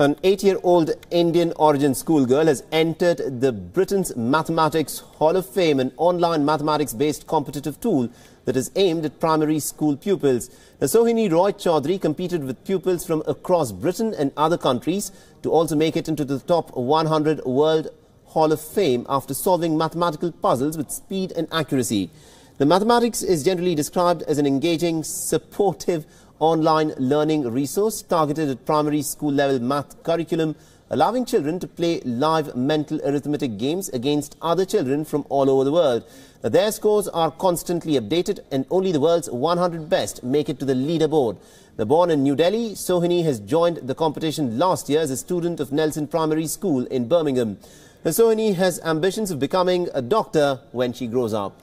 An eight-year-old Indian origin schoolgirl has entered the Britain's Mathletics Hall of Fame, an online mathematics-based competitive tool that is aimed at primary school pupils. Sohini Roy Chaudhary competed with pupils from across Britain and other countries to also make it into the top 100 World Hall of Fame after solving mathematical puzzles with speed and accuracy. The Mathletics is generally described as an engaging, supportive online learning resource targeted at primary school level math curriculum, allowing children to play live mental arithmetic games against other children from all over the world. Their scores are constantly updated and only the world's 100 best make it to the leaderboard. The born in New Delhi, Sohini has joined the competition last year as a student of Nelson Primary School in Birmingham. Sohini has ambitions of becoming a doctor when she grows up.